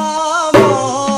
Amor.